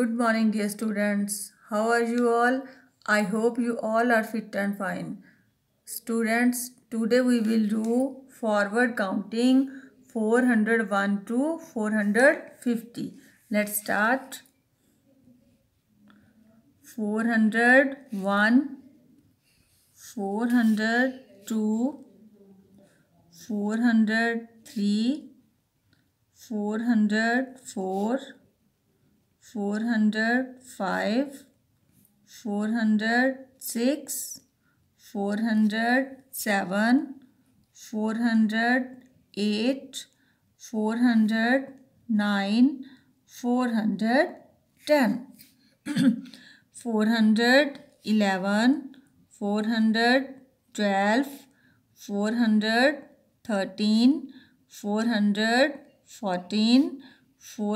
Good morning, dear students. How are you all? I hope you all are fit and fine. Students, today we will do forward counting 401 to 450. Let's start. 401, 402, 403, 404, four hundred five, four hundred six, four hundred seven, four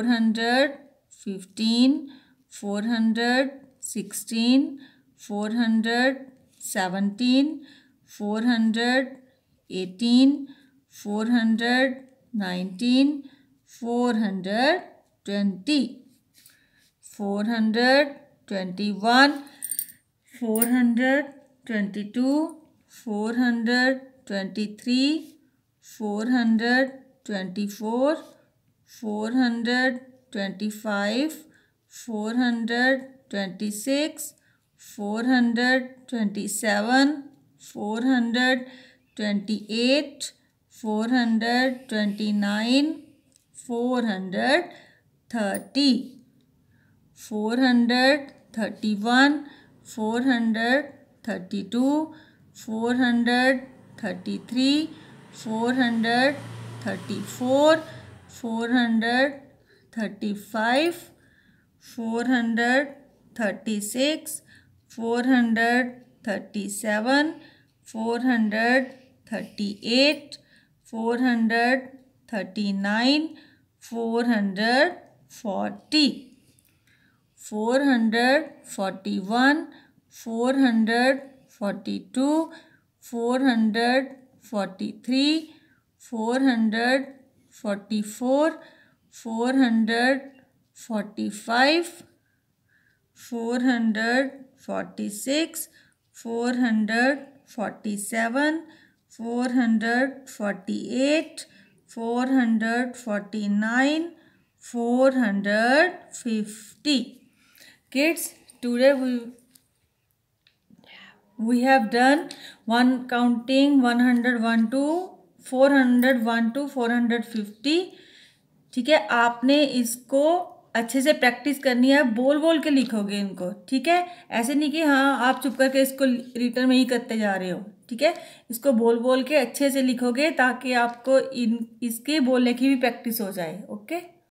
hundred eight, four hundred nine, four hundred ten, four hundred eleven, four hundred twelve, four hundred thirteen, four hundred fourteen, four hundred fifteen, four hundred sixteen, four hundred seventeen, four hundred eighteen, four hundred nineteen, four hundred twenty, four hundred twenty-one, four hundred twenty-two, four hundred twenty-three, four hundred twenty-four, four hundred twenty five, four hundred twenty six, four hundred twenty seven, four hundred twenty eight, four hundred twenty nine, four hundred thirty, four hundred thirty one, four hundred thirty two, four hundred thirty three, four hundred thirty four, four hundred thirty five, four hundred thirty six, four hundred thirty seven, four hundred thirty eight, four hundred thirty nine, four hundred forty, four hundred forty one, four hundred forty two, four hundred forty three, four hundred forty four four hundred forty five, four hundred forty six, four hundred forty seven, four hundred forty eight, four hundred forty nine, four hundred fifty. Kids, today we we have done one counting 101 to 401 to 450 ठीक है? आपने इसको अच्छे से practice करनी है बोल बोल के लिखोगे इनको, ठीक है? ऐसे नहीं कि हाँ आप चुप करके इसको रिटर्न में ही करते जा रहे हो, ठीक है? इसको बोल बोल के अच्छे से लिखोगे ताकि आपको इन, इसके बोलने की भी प्रैक्टिस हो जाए ओके